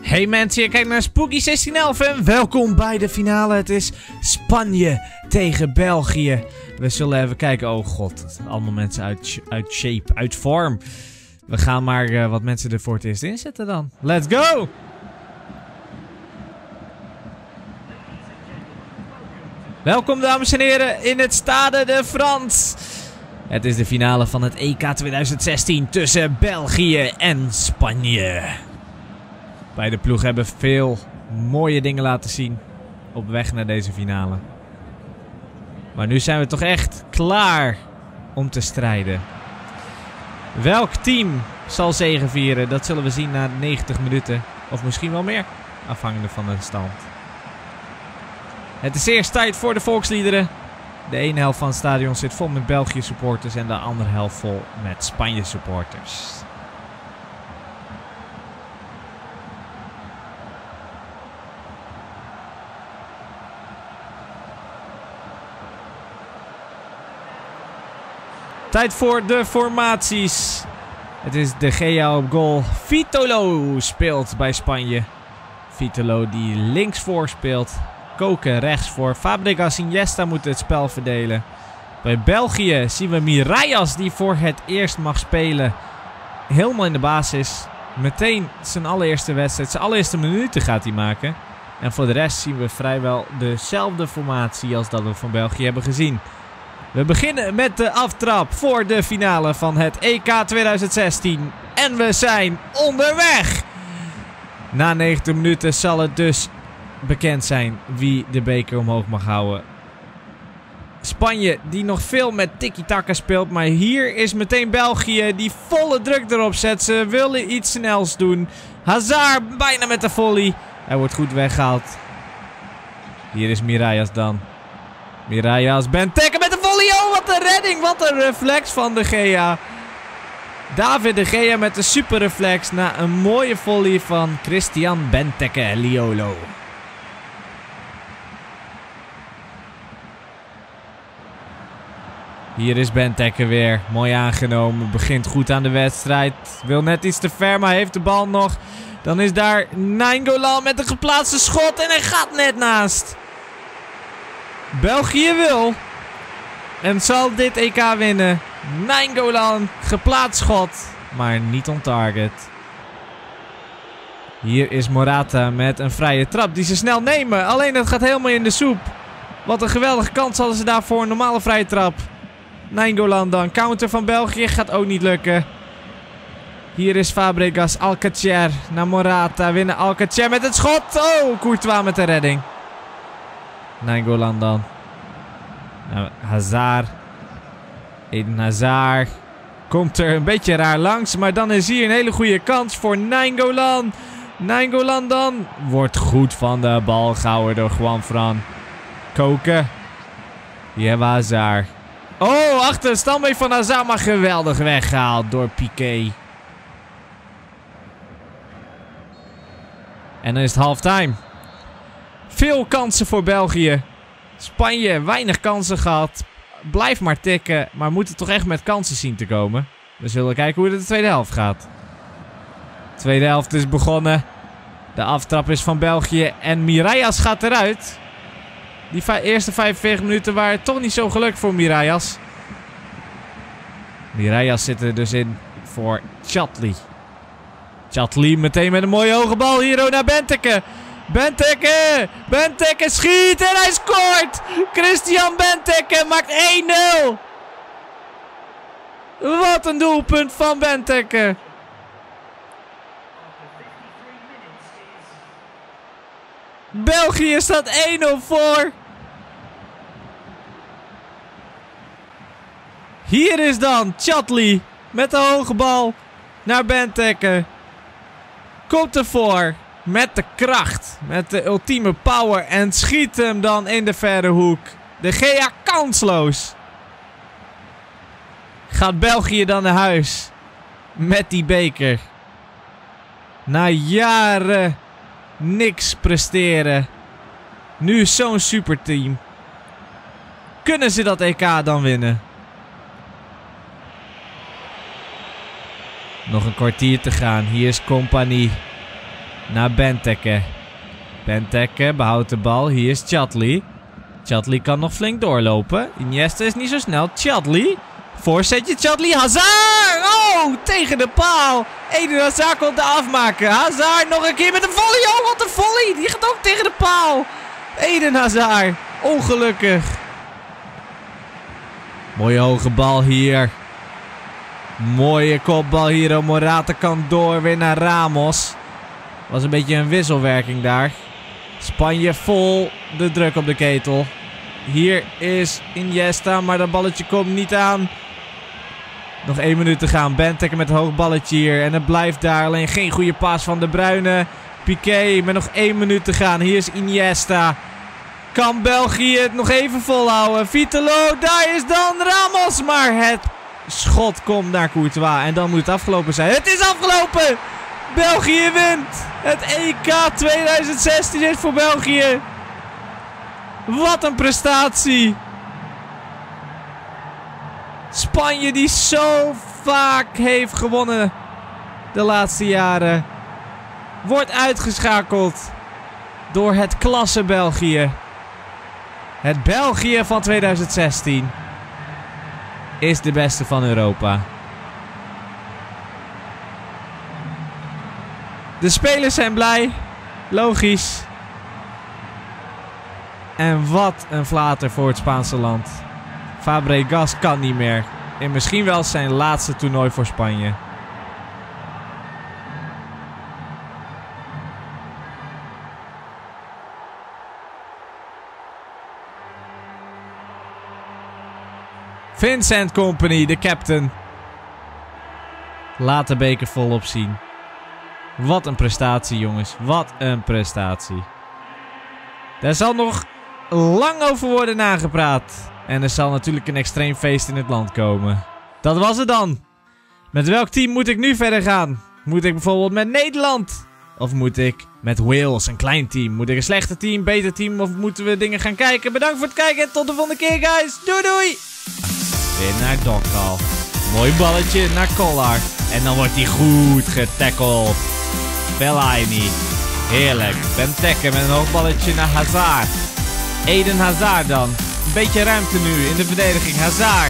Hey mensen, je kijkt naar Spooky 1611 en welkom bij de finale. Het is Spanje tegen België. We zullen even kijken. Oh god, allemaal mensen uit, uit shape, uit vorm. We gaan maar eh, wat mensen er voor het eerst inzetten dan. Let's go! Welkom dames en heren in het Stade de France. Het is de finale van het EK 2016 tussen België en Spanje. Beide ploegen hebben veel mooie dingen laten zien op weg naar deze finale. Maar nu zijn we toch echt klaar om te strijden. Welk team zal zegenvieren? Dat zullen we zien na 90 minuten. Of misschien wel meer, afhankelijk van de stand. Het is eerst tijd voor de volksliederen. De ene helft van het stadion zit vol met België supporters en de andere helft vol met Spanje supporters. Tijd voor de formaties. Het is De Gea op goal. Vitolo speelt bij Spanje. Vitolo die links voor speelt. Koken rechts voor. Fabregas Iniesta moet het spel verdelen. Bij België zien we Mirallas die voor het eerst mag spelen. Helemaal in de basis. Meteen zijn allereerste wedstrijd. Zijn allereerste minuten gaat hij maken. En voor de rest zien we vrijwel dezelfde formatie als dat we van België hebben gezien. We beginnen met de aftrap voor de finale van het EK 2016. En we zijn onderweg! Na 90 minuten zal het dus bekend zijn wie de beker omhoog mag houden. Spanje die nog veel met tiki-taka speelt. Maar hier is meteen België die volle druk erop zet. Ze willen iets snels doen. Hazard bijna met de volley. Hij wordt goed weggehaald. Hier is Mirallas dan. Mirallas, Benteke met de volley. Oh, wat een redding. Wat een reflex van de Gea. David de Gea met de super reflex na een mooie volley van Christian Benteke Liolo. Hier is Benteke weer. Mooi aangenomen. Begint goed aan de wedstrijd. Wil net iets te ver, maar heeft de bal nog. Dan is daar Nainggolan met een geplaatste schot. En hij gaat net naast. België wil. En zal dit EK winnen. Nainggolan, geplaatst schot. Maar niet on target. Hier is Morata met een vrije trap die ze snel nemen. Alleen het gaat helemaal in de soep. Wat een geweldige kans hadden ze daar voor een normale vrije trap. Nainggolan dan. Counter van België gaat ook niet lukken. Hier is Fabregas, Alcacer naar Morata. Winnen Alcacer met het schot. Oh, Courtois met de redding. Nainggolan dan. Hazard. Eden Hazard. Komt er een beetje raar langs. Maar dan is hier een hele goede kans voor Nainggolan. Nainggolan dan. Wordt goed van de bal gehouden door Juan Fran. Koken. Hier hebben Hazard. Oh, achter standbeen van Hazard. Maar geweldig weggehaald door Piqué. En dan is het halftime. Veel kansen voor België. Spanje weinig kansen gehad. Blijf maar tikken. Maar moet het toch echt met kansen zien te komen. We zullen kijken hoe het de tweede helft gaat. De tweede helft is begonnen. De aftrap is van België. En Mirallas gaat eruit. Die eerste 45 minuten waren toch niet zo gelukt voor Mirallas. Mirallas zit er dus in voor Chatli. Chatli meteen met een mooie hoge bal. Hier naar Benteke. Benteke! Benteke schiet en hij scoort! Christian Benteke maakt 1-0! Wat een doelpunt van Benteke! België staat 1-0 voor. Hier is dan Chatli met de hoge bal naar Benteke. Komt ervoor met de kracht, met de ultieme power en schiet hem dan in de verre hoek. De Gea kansloos. Gaat België dan naar huis met die beker. Na jaren niks presteren. Nu zo'n superteam. Kunnen ze dat EK dan winnen? Nog een kwartier te gaan. Hier is Compagnie. Naar Benteke. Benteke behoudt de bal. Hier is Chatli. Chatli kan nog flink doorlopen. Iniesta is niet zo snel. Chatli. Voorzetje Chatli. Hazard! Oh, tegen de paal. Eden Hazard komt de afmaken. Hazard nog een keer met een volley. Oh, wat een volley. Die gaat ook tegen de paal. Eden Hazard. Ongelukkig. Mooie hoge bal hier. Mooie kopbal hier. Morata kan door weer naar Ramos. Was een beetje een wisselwerking daar. Spanje vol de druk op de ketel. Hier is Iniesta, maar dat balletje komt niet aan. Nog één minuut te gaan. Benteke met een hoog balletje hier. En het blijft daar. Alleen geen goede paas van de Bruyne. Piqué met nog één minuut te gaan. Hier is Iniesta. Kan België het nog even volhouden? Vitalo, daar is dan Ramos. Maar het schot komt naar Courtois. En dan moet het afgelopen zijn. Het is afgelopen! België wint! Het EK 2016 is voor België. Wat een prestatie! Spanje die zo vaak heeft gewonnen de laatste jaren. Wordt uitgeschakeld door het klasse België. Het België van 2016 is de beste van Europa. De spelers zijn blij. Logisch. En wat een flater voor het Spaanse land. Fabregas kan niet meer. En misschien wel zijn laatste toernooi voor Spanje. Vincent Company, de captain. Laat de beker volop zien. Wat een prestatie, jongens. Wat een prestatie. Daar zal nog lang over worden nagepraat. En er zal natuurlijk een extreem feest in het land komen. Dat was het dan. Met welk team moet ik nu verder gaan? Moet ik bijvoorbeeld met Nederland? Of moet ik met Wales, een klein team? Moet ik een slechter team, beter team? Of moeten we dingen gaan kijken? Bedankt voor het kijken en tot de volgende keer, guys. Doei, doei. Weer naar Dokal. Mooi balletje naar Collard. En dan wordt hij goed getackled. Fellaini. Heerlijk. Benteke met een hoog balletje naar Hazard. Eden Hazard dan. Een beetje ruimte nu in de verdediging. Hazard.